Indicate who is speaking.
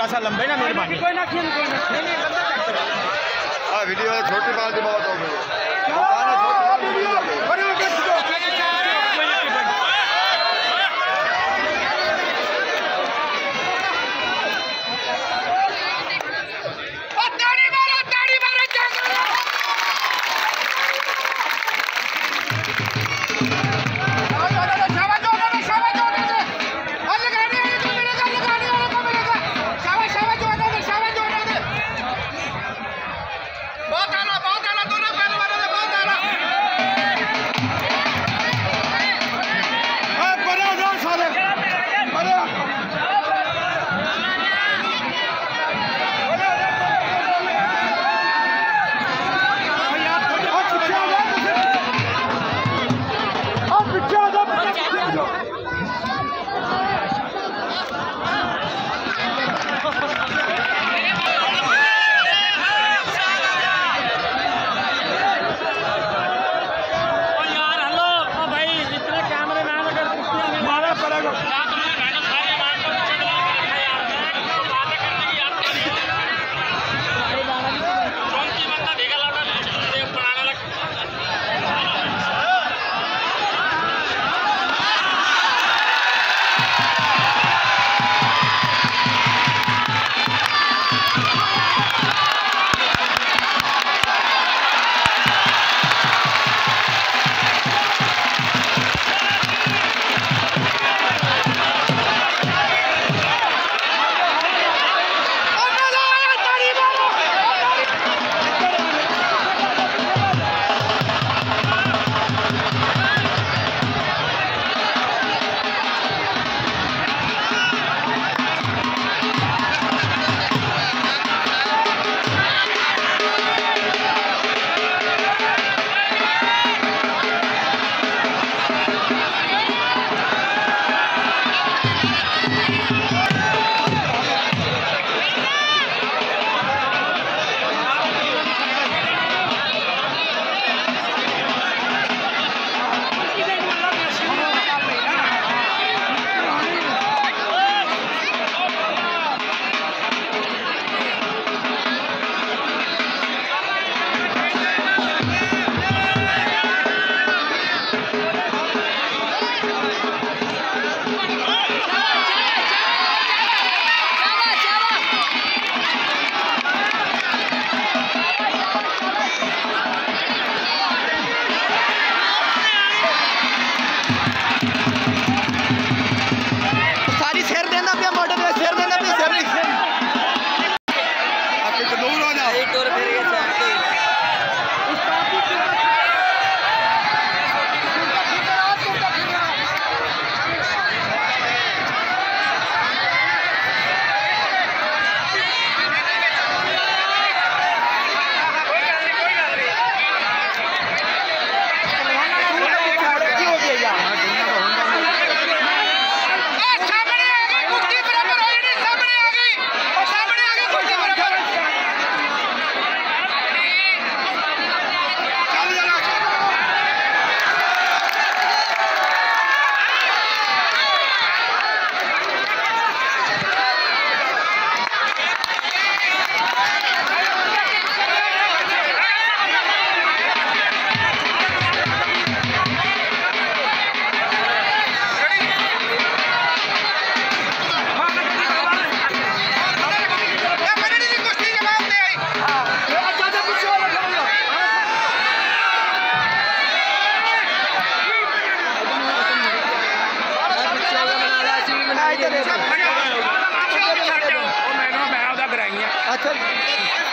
Speaker 1: थोड़ा सा लंबे ना मेहरबानी कोई ना कोई ना
Speaker 2: हाँ वीडियो छोटी बात बहुत Yeah.
Speaker 1: Atel.